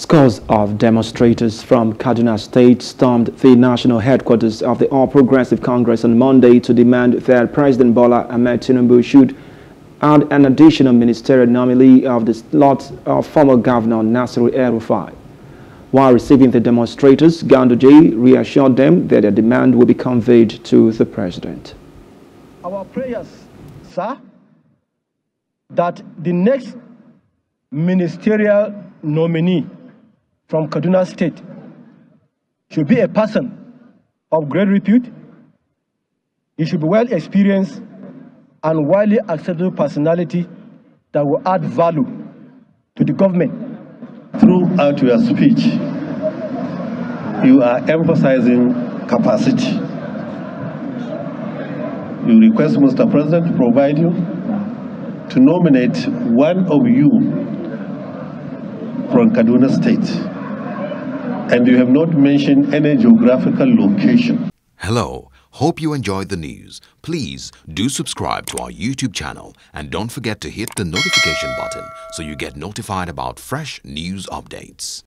Scores of demonstrators from Kaduna State stormed the national headquarters of the All Progressive Congress on Monday to demand that President Bola Ahmed Tinubu should add an additional ministerial nominee of the slot of former Governor Nasiru El-Rufai. While receiving the demonstrators, Ganduje reassured them that their demand will be conveyed to the president. Our prayers, sir, that the next ministerial nominee from Kaduna State should be a person of great repute. He should be well experienced and widely acceptable personality that will add value to the government. Throughout your speech, you are emphasizing capacity. You request Mr. President to provide you to nominate one of you from Kaduna State and you have not mentioned any geographical location. Hello, hope you enjoyed the news. Please do subscribe to our YouTube channel and don't forget to hit the notification button so you get notified about fresh news updates.